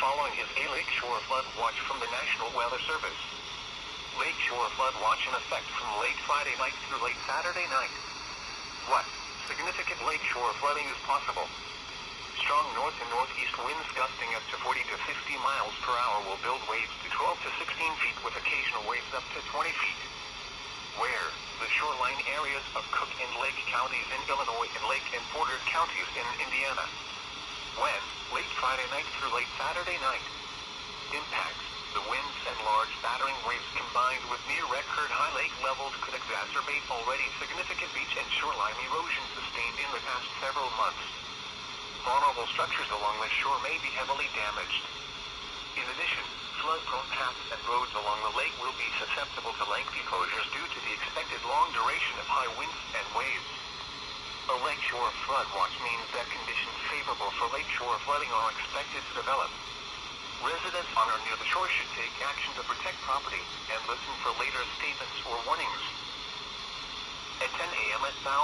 following is a lakeshore flood watch from the National Weather Service. Lakeshore flood watch in effect from late Friday night through late Saturday night. What? Significant lakeshore flooding is possible. Strong north and northeast winds gusting up to 40 to 50 miles per hour will build waves to 12 to 16 feet with occasional waves up to 20 feet. Where? The shoreline areas of Cook and Lake counties in Illinois and Lake and Porter counties in Indiana. Friday night through late Saturday night. Impacts. The winds and large battering waves combined with near record high lake levels could exacerbate already significant beach and shoreline erosion sustained in the past several months. Vulnerable structures along the shore may be heavily damaged. In addition, flood-prone paths and roads along the lake will be susceptible to lengthy closures due to the expected long duration of high winds and waves. A lakeshore flood watch means that conditions favorable for lakeshore flooding are expected to develop. Residents on or near the shore should take action to protect property and listen for later statements or warnings. At 10 a.m. at South